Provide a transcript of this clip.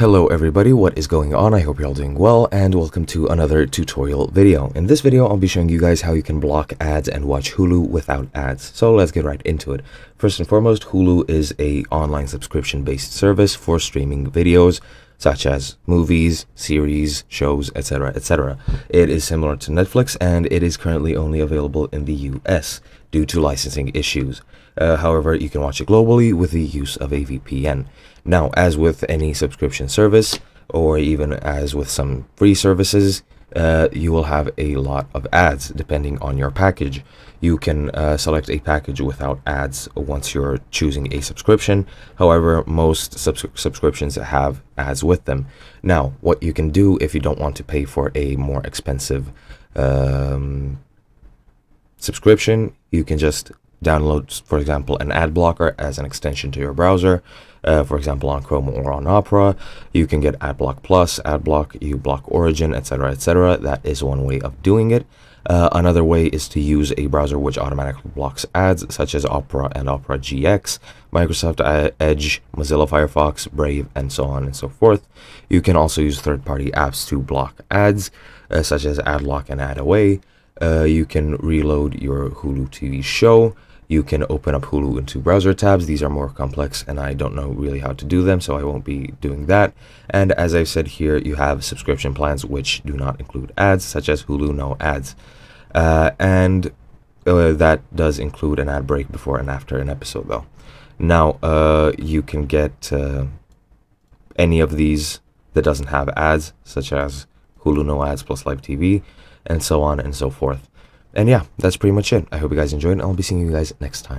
Hello everybody, what is going on? I hope you're all doing well and welcome to another tutorial video. In this video, I'll be showing you guys how you can block ads and watch Hulu without ads. So let's get right into it. First and foremost, Hulu is a online subscription based service for streaming videos such as movies, series, shows, etc., etc. It is similar to Netflix and it is currently only available in the US due to licensing issues. Uh, however, you can watch it globally with the use of a VPN. Now, as with any subscription service, or even as with some free services, uh, you will have a lot of ads depending on your package. You can uh, select a package without ads once you're choosing a subscription. However, most subs subscriptions have ads with them. Now, what you can do if you don't want to pay for a more expensive um, subscription, you can just download, for example, an ad blocker as an extension to your browser. Uh, for example, on Chrome or on Opera, you can get AdBlock Plus, AdBlock, uBlock Origin, etc., etc. That is one way of doing it. Uh, another way is to use a browser which automatically blocks ads, such as Opera and Opera GX, Microsoft Edge, Mozilla Firefox, Brave, and so on and so forth. You can also use third-party apps to block ads, uh, such as AdLock and AdAway. Uh, you can reload your Hulu TV show you can open up Hulu into browser tabs. These are more complex and I don't know really how to do them, so I won't be doing that. And as I said here, you have subscription plans which do not include ads, such as Hulu No Ads. Uh, and uh, that does include an ad break before and after an episode though. Now, uh, you can get uh, any of these that doesn't have ads, such as Hulu No Ads plus Live TV, and so on and so forth. And yeah, that's pretty much it. I hope you guys enjoyed, and I'll be seeing you guys next time.